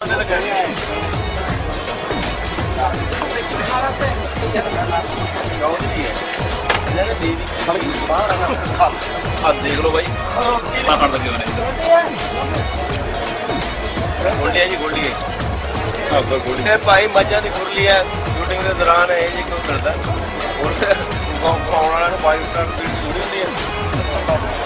आप देख लो भाई। कितना लगे मैंने। गोल्डी जी, गोल्डी है। भाई, मज़ा की खुरली है शूटिंग के दौरान है जी क्यों करता? और पाकिस्तान की चूड़ी होती है।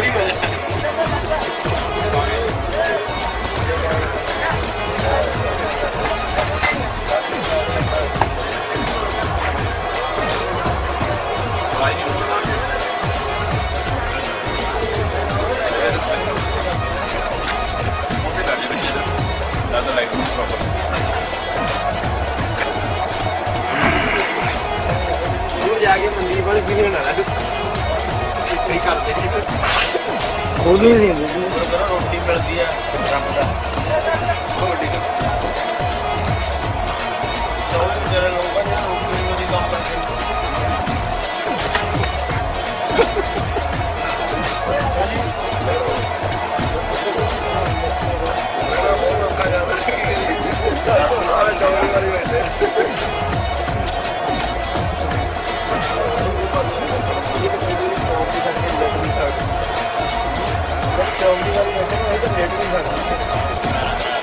ਵੀ ਨਹੀਂ ਹੋਣਾ ਕਈ ਕਰਦੇ ਨੇ ਖੋਲ੍ਹਣੀ ਨਹੀਂ ਹੁੰਦੀ ਜਦੋਂ ਰੋਟੀ ਮਿਲਦੀ ਆ ਰੱਬ ਦਾ ਉਹ ਵੱਡੀ ਗੱਲ ਚੌਂਕੀ ਵਾਲੀ ਬੈਠੇ ਨੇ ਇਹ ਤਾਂ ਲੇਟ ਨਹੀਂ ਸਕਦੀ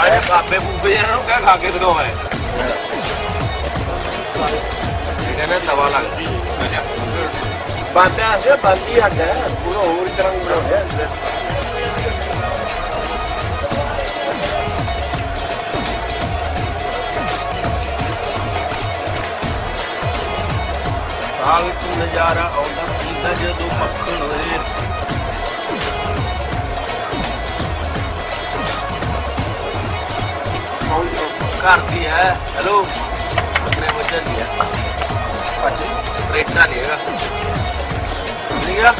ਆਏ ਬਾਬੇ ਬੂਬੇ ਇਹਨਾਂ ਨੂੰ ਕਹਿ ਖਾ ਕੇ ਦਿਖਾਓ ਐ ਇਹਨਾਂ ਨੇ ਨਵਾਂ ਲੱਗਦੀ ਬੰਦਾ ਹੈ ਬੰਦੀ ਹੱਡ ਹੈ, ਪੂਰਾ ਹੋਰ ਸਾਗ ਚ ਨਜ਼ਾਰਾ ਆਉਂਦਾ ਪੀਂਦਾ ਜਦੋਂ ਮੱਖਣ ਹੋਏ ਘਰ ਦੀ ਹੈ ਹੈਲੋ ਆਪਣੇ ਵਜਨ ਦੀ ਹੈ ਅੱਛਾ ਸਪਰੇਟਾ ਨਹੀਂ ਹੈਗਾ ਨਹੀਂ ਹੈਗਾ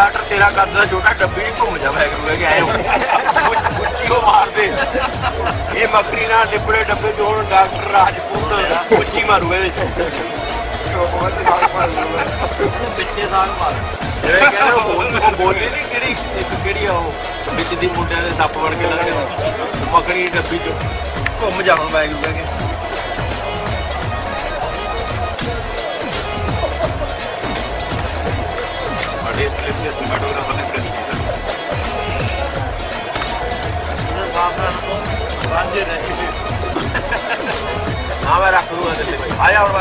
ਡਾਕਟਰ ਤੇਰਾ ਕੱਦ ਦਾ ਛੋਟਾ ਡੱਬੀ ਹੀ ਘੁੰਮ ਜਾ ਵੈਗਰੂ ਕਹਿ ਕੇ ਆਏ ਗੁੱਚੀ ਉਹ ਮਾਰਦੇ। ਇਹ ਮੱਖਣੀ ਨਾਲ ਲਿਬੜੇ ਡੱਬੇ ਚ ਹੁਣ ਡਾਕਟਰ ਰਾਜਪੂਤ ਗੁੱਚੀ ਮਾਰੂ ਇਹਦੇ ਚ। ਪਿੱਛੇ ਸਾਗ ਮਾਰ। ਜਿਹੜੇ ਕਹਿੰਦੇ, ਉਹ ਬੋਲੀ ਨਹੀਂ ਕਿਹੜੀ, ਇੱਕ ਕਿਹੜੀ ਆ ਉਹ? ਵਿੱਚ ਦੀ ਮੁੰਡਿਆਂ ਦੇ ਸੱਪ ਵੜ ਕੇ ਲੱਗਦੇ ਮੱਖਣੀ ਡੱਬੀ ਚ ਘੁੰਮ ਜਾ ਹੁਣ ਵੈਗਰੂ ਕਹਿ ਕੇ। Bence de. Haber aklı bu ödedi. Ayağım